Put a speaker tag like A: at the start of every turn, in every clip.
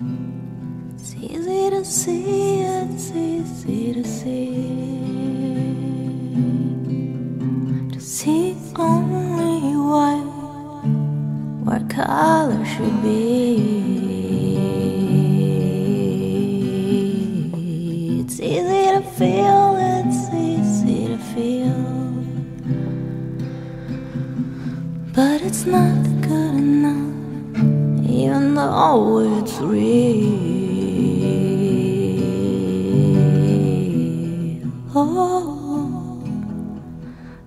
A: It's easy to see, it's easy to see. To see only white where color should be. It's easy to feel, it's easy to feel. But it's not good enough, even though it's real. Oh,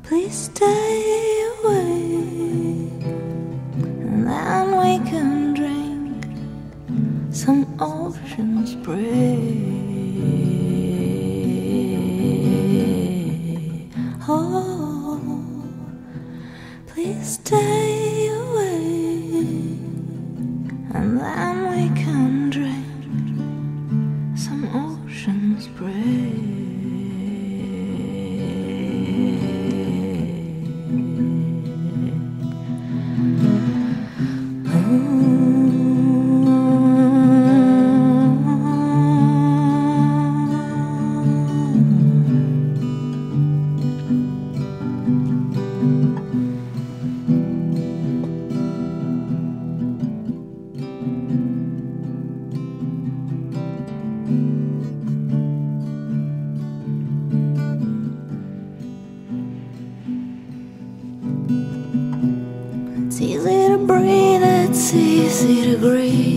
A: please stay away, and then we can drink some ocean spray. Oh, please stay and then Easy to breathe, it's easy to breathe.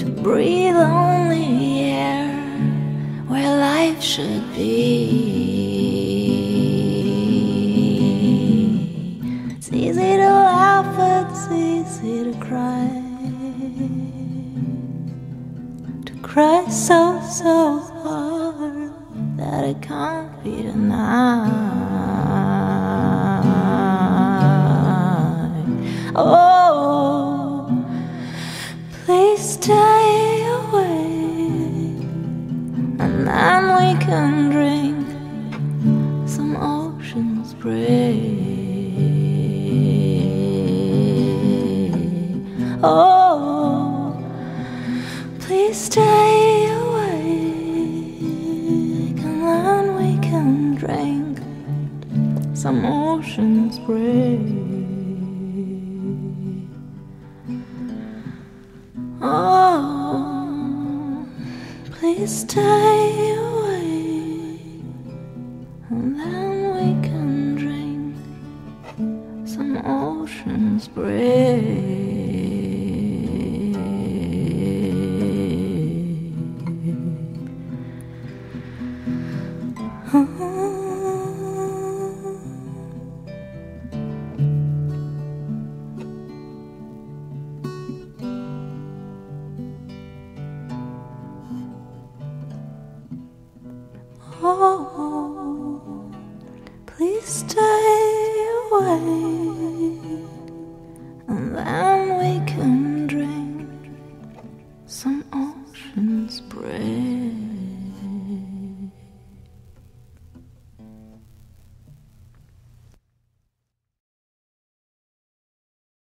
A: To breathe only air where life should be. It's easy to laugh, it's easy to cry. To cry so, so hard that it can't be denied. Oh, please stay away, and then we can drink some ocean spray. Oh, please stay awake, and then we can drink some ocean spray. Oh, please stay away, and then we can drink some ocean spray. Stay away,